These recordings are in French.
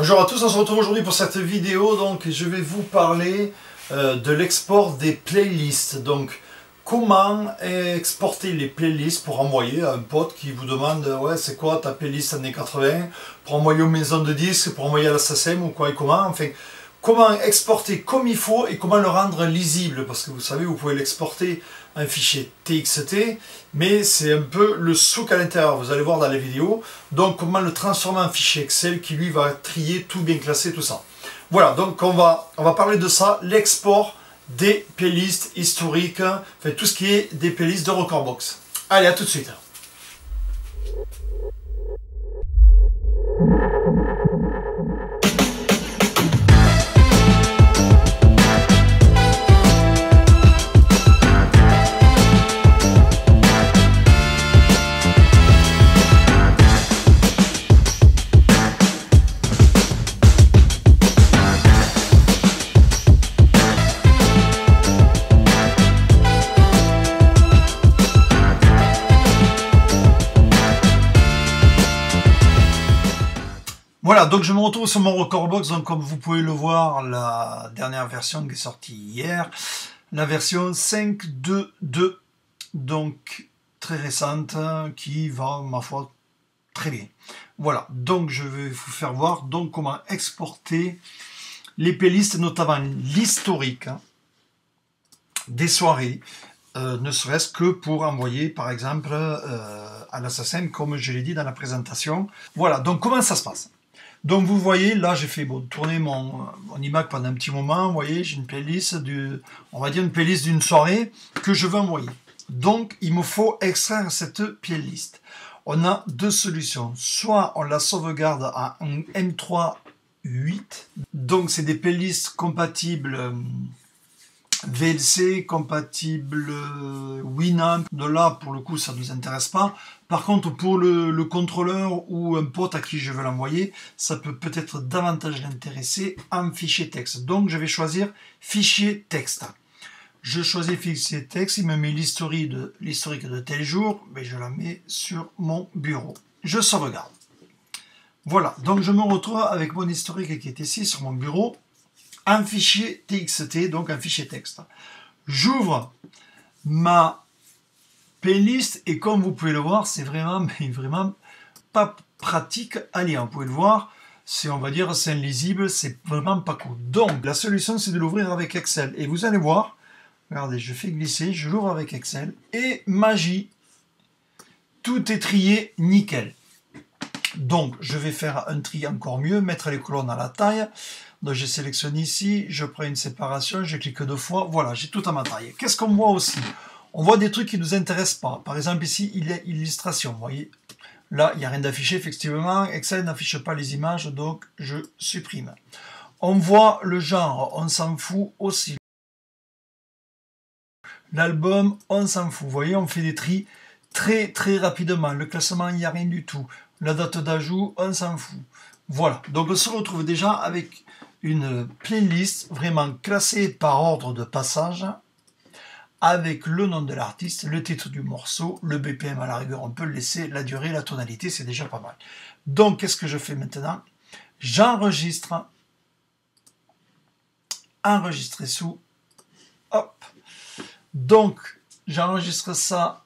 Bonjour à tous, on se retrouve aujourd'hui pour cette vidéo. Donc, je vais vous parler euh, de l'export des playlists. Donc, comment exporter les playlists pour envoyer à un pote qui vous demande ouais c'est quoi ta playlist années 80 pour envoyer aux maisons de disques, pour envoyer à la ou quoi et comment? Enfin, comment exporter comme il faut et comment le rendre lisible parce que vous savez vous pouvez l'exporter un fichier TXT mais c'est un peu le souk à l'intérieur. Vous allez voir dans les vidéos donc comment le transformer en fichier Excel qui lui va trier tout bien classé tout ça. Voilà donc on va on va parler de ça l'export des playlists historiques enfin tout ce qui est des playlists de Recordbox allez à tout de suite Voilà, donc je me retrouve sur mon Recordbox, donc comme vous pouvez le voir, la dernière version qui est sortie hier, la version 5.2.2, donc très récente, qui va, ma foi, très bien. Voilà, donc je vais vous faire voir donc comment exporter les playlists, notamment l'historique hein, des soirées, euh, ne serait-ce que pour envoyer par exemple euh, à l'assassin, comme je l'ai dit dans la présentation. Voilà, donc comment ça se passe? Donc vous voyez, là j'ai fait tourner mon, mon, iMac pendant un petit moment. Vous voyez, j'ai une playlist, du, on va dire une playlist d'une soirée que je veux envoyer. Donc il me faut extraire cette playlist. On a deux solutions. Soit on la sauvegarde à un M3 8. Donc c'est des playlists compatibles euh, VLC compatible euh, Winamp, de là pour le coup ça ne nous intéresse pas. Par contre pour le, contrôleur ou un pote à qui je veux l'envoyer, ça peut peut-être davantage l'intéresser en fichier texte. Donc je vais choisir fichier texte. Je choisis fichier texte, il me met l'historique de, de tel jour, mais je la mets sur mon bureau. Je sauvegarde. Voilà, donc je me retrouve avec mon historique qui est ici sur mon bureau un fichier TXT, donc un fichier texte. J'ouvre ma playlist et comme vous pouvez le voir, c'est vraiment, pas pratique à lire. Vous pouvez le voir, c'est on va dire c'est lisible, c'est vraiment pas cool. Donc la solution c'est de l'ouvrir avec Excel et vous allez voir, regardez, je fais glisser, je l'ouvre avec Excel et magie, tout est trié nickel. Donc je vais faire un tri encore mieux, mettre les colonnes à la taille. Donc je sélectionne ici, je prends une séparation, je clique deux fois, voilà, j'ai tout à ma taille. Qu'est-ce qu'on voit aussi? On voit des trucs qui ne nous intéressent pas. Par exemple ici, il y a illustration, vous voyez? Là, il n'y a rien d'affiché, effectivement. Excel n'affiche pas les images, donc je supprime. On voit le genre, on s'en fout aussi. L'album, on s'en fout. Vous voyez, on fait des tris très très rapidement. Le classement, il n'y a rien du tout. La date d'ajout, on s'en fout. Voilà, donc on se retrouve déjà avec une playlist vraiment classée par ordre de passage avec le nom de l'artiste, le titre du morceau, le BPM à la rigueur, on peut le laisser, la durée, la tonalité, c'est déjà pas mal. Donc, qu'est-ce que je fais maintenant? J'enregistre, enregistrer sous, hop. Donc, j'enregistre ça,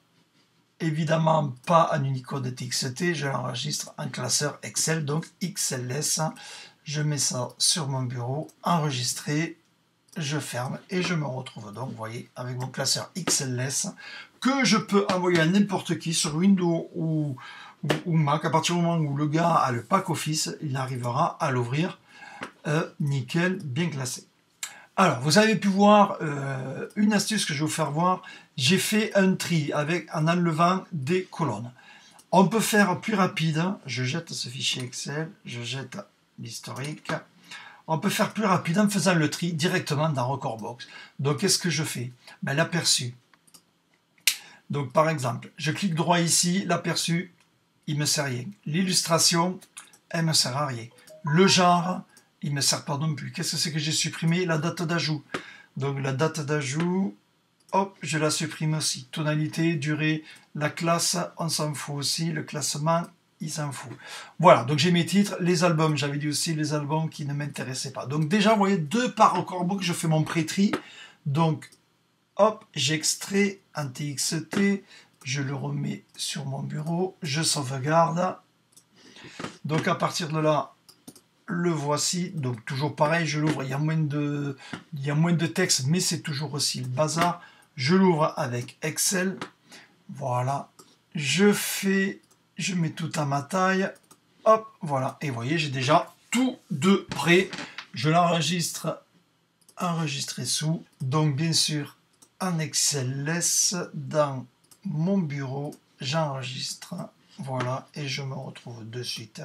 évidemment pas en Unicode TXT, je l'enregistre en classeur Excel, donc XLS je mets ça sur mon bureau, enregistré, je ferme et je me retrouve donc, vous voyez, avec mon classeur XLS que je peux envoyer à n'importe qui sur Windows ou, Mac. À partir du moment où le gars a le pack Office, il arrivera à l'ouvrir euh, nickel, bien classé. Alors, vous avez pu voir euh, une astuce que je vais vous faire voir. J'ai fait un tri avec, en enlevant des colonnes. On peut faire plus rapide. Je jette ce fichier Excel, je jette l'historique. On peut faire plus rapide en faisant le tri directement dans Recordbox. Donc, qu'est-ce que je fais? Ben, L'aperçu. Donc, par exemple, je clique droit ici, l'aperçu, il me sert rien. L'illustration, elle me sert à rien. Le genre, il me sert pas non plus. Qu'est-ce que c'est que j'ai supprimé? La date d'ajout. Donc, la date d'ajout, hop, je la supprime aussi. Tonalité, durée, la classe, on s'en fout aussi. Le classement, il s'en fout. Voilà, donc j'ai mes titres, les albums, j'avais dit aussi les albums qui ne m'intéressaient pas. Donc déjà, vous voyez, deux par que je fais mon pré-tri. Donc, hop, j'extrais un TXT, je le remets sur mon bureau, je sauvegarde. Donc à partir de là, le voici. Donc toujours pareil, je l'ouvre, il y moins de, il y a moins de texte, mais c'est toujours aussi le bazar. Je l'ouvre avec Excel. Voilà. Je fais je mets tout à ma taille, hop, voilà, et vous voyez, j'ai déjà tout de près. Je l'enregistre enregistré sous, donc bien sûr, en laisse dans mon bureau, j'enregistre, voilà, et je me retrouve de suite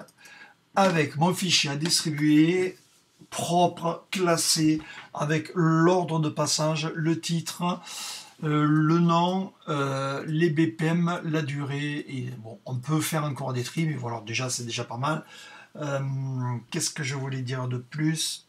avec mon fichier à distribuer, propre, classé, avec l'ordre de passage, le titre, euh, le nom, euh, les BPM, la durée, on peut faire encore des tri, mais voilà, déjà c'est déjà pas mal. Euh, qu'est-ce que je voulais dire de plus?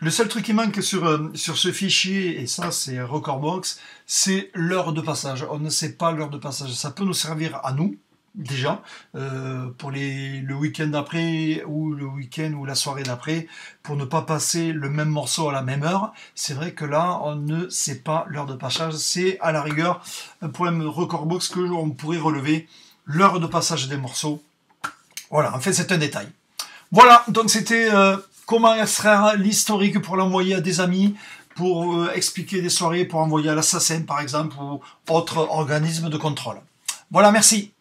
Le seul truc qui manque sur, sur ce fichier, et ça c'est Recordbox, c'est l'heure de passage. On ne sait pas l'heure de passage. Ça peut nous servir à nous, déjà euh, pour le week-end d'après ou le week-end ou la soirée d'après pour ne pas passer le même morceau à la même heure. C'est vrai que là, on ne sait pas l'heure de passage. C'est à la rigueur un problème record box que on pourrait relever l'heure de passage des morceaux. Voilà, en fait, c'est un détail. Voilà, donc c'était euh, comment extraire l'historique pour l'envoyer à des amis pour euh, expliquer des soirées, pour envoyer à l'assassin par exemple, ou autre organisme de contrôle. Voilà, merci.